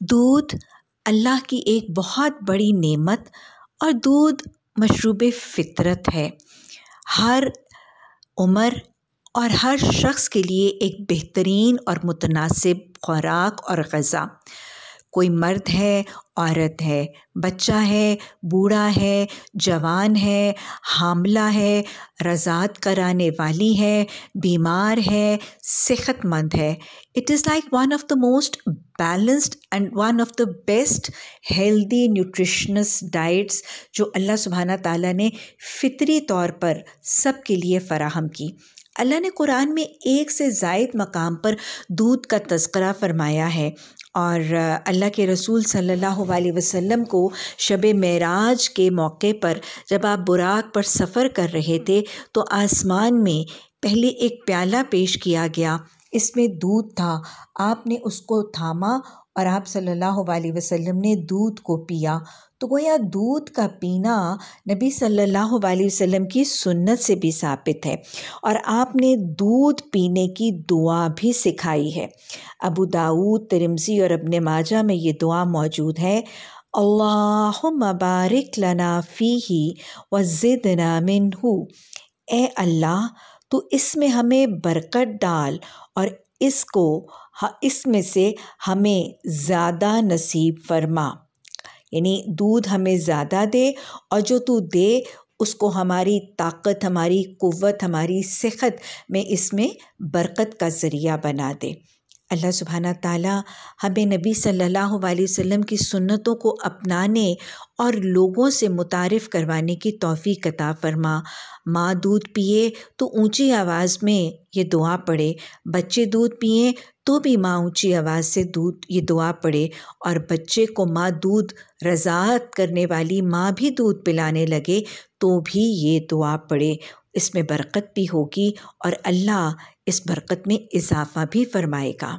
दूध अल्लाह की एक बहुत बड़ी नेमत और दूध मशरूब फ़ितरत है। हर उम्र और हर शख्स के लिए एक बेहतरीन और मुतनासिब खुराक और गज़ा। कोई मर्द है औरत है, बच्चा है, बूढ़ा है, जवान है, हामला है, रज़ात कराने वाली है, बीमार है, सेहतमंद है। It is like one of the most balanced and one of the best healthy nutritious diets जो अल्लाह सुबहाना ताला ने फ़ितरी तौर पर सब के लिए फ़राहम की। अल्लाह ने कुरान में एक से ज़ायद मकाम पर दूध का तस्करा फरमाया है और अल्लाह के रसूल सल्लल्लाहु वसल्लम को शब मराज के मौके पर जब आप बुराक पर सफ़र कर रहे थे तो आसमान में पहले एक प्याला पेश किया गया। इसमें दूध था। आपने उसको थामा और आप सल्लल्लाहु अलैहि वसल्लम ने दूध को पिया। तो गोया दूध का पीना नबी सल्लल्लाहु अलैहि वसल्लम की सुन्नत से भी साबित है और आपने दूध पीने की दुआ भी सिखाई है। अबू दाऊद, तिरमजी और अपने माजा में ये दुआ मौजूद है। अल्लाह बारिक लना फ़ीही व ज़िदना मिनहू। ए अल्लाह तो इसमें हमें बरकत डाल और इसको इसमें से हमें ज़्यादा नसीब फरमा। यानी दूध हमें ज़्यादा दे और जो तू दे, उसको हमारी ताकत, हमारी क़ुव्वत, हमारी सेहत में इसमें बरकत का ज़रिया बना दे। अल्लाह सुबहाना ताला हमें नबी सल्लल्लाहु अलैहि वसल्लम की सुन्नतों को अपनाने और लोगों से मुतारफ़ करवाने की तौफ़ी कता फरमा। माँ दूध पिए तो ऊँची आवाज़ में ये दुआ पढ़े। बच्चे दूध पिए तो भी माँ ऊँची आवाज़ से दूध, ये दुआ पढ़े। और बच्चे को माँ दूध रज़ात करने वाली माँ भी दूध पिलाने लगे तो भी ये दुआ पढ़े। इसमें बरकत भी होगी और अल्लाह इस बरकत में इजाफ़ा भी फरमाएगा।